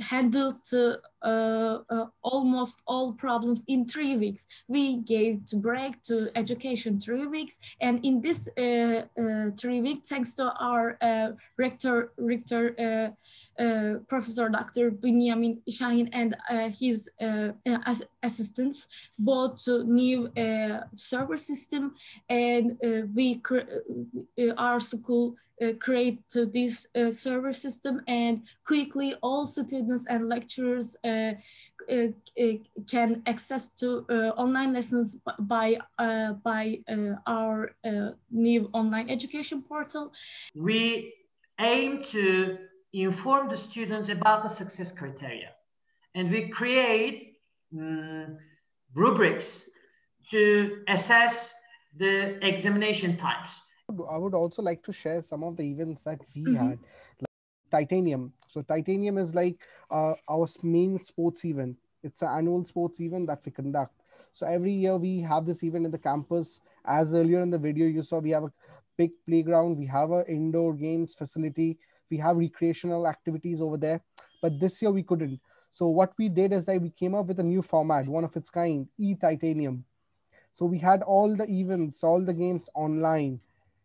handled uh, uh, almost all problems in three weeks. We gave to break to education three weeks, and in this uh, uh, three weeks, thanks to our rector, rector Professor Dr. Benjamin Shahin and his as assistants, both new server system, and we our school uh, create this server system and quickly all students and lecturers uh, Uh, uh, uh, can access to online lessons by by our new online education portal. We aim to inform the students about the success criteria and we create um, rubrics to assess the examination types I would also like to share some of the events that we mm-hmm. had. Titanium. So titanium is like uh, our main sports event. It's an annual sports event that we conduct. So every year we have this event in the campus. As earlier in the video you saw, we have a big playground. We have an indoor games facility. We have recreational activities over there. But this year we couldn't. So what we did is that we came up with a new format, one of its kind, e-titanium. So we had all the events, all the games online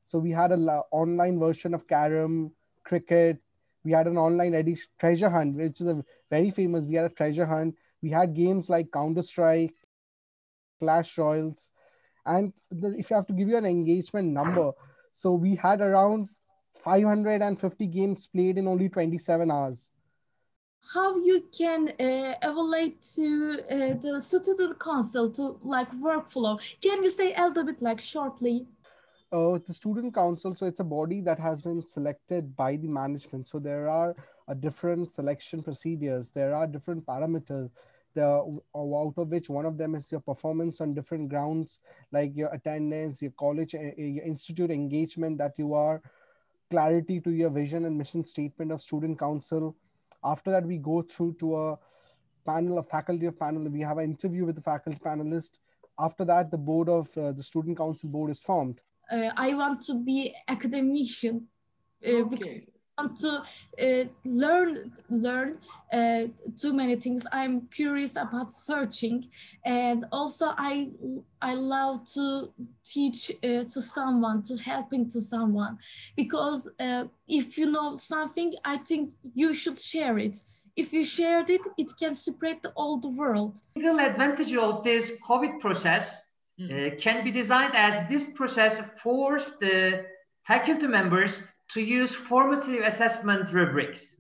so we had an online version of Carom, cricket. We had an online edition, treasure hunt, which is a very famous. We had a treasure hunt. We had games like Counter Strike, Clash Royals, and the, if you have to give you an engagement number, so we had around 550 games played in only 27 hours how you can uh, evaluate to uh, the student council to like workflow can you say a little bit like shortly uh, the student council so it's a body that has been selected by the management. So there are uh, different selection procedures there are different parameters the out of which one of them is your performance on different grounds like your attendance your college uh, your institute engagement that you are clarity to your vision and mission statement of student council. After that we go through to a panel of faculty of panel we have an interview with the faculty panelist. After that the board of uh, the student council board is formed uh, I want to be academician. Uh, okay. I want to uh, learn learn uh, too many things. I'm curious about searching, and also I I love to teach uh, to someone, to helping to someone, because uh, if you know something, I think you should share it if you shared it, it can spread to all the world. Single advantage of this COVID process uh, can be designed as this process force the faculty members to use formative assessment rubrics.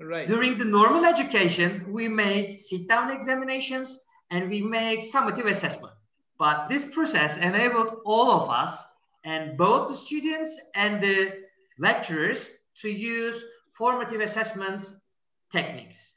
Right. During the normal education, we make sit-down examinations and we make summative assessment. But this process enabled all of us and both the students and the lecturers to use formative assessment techniques.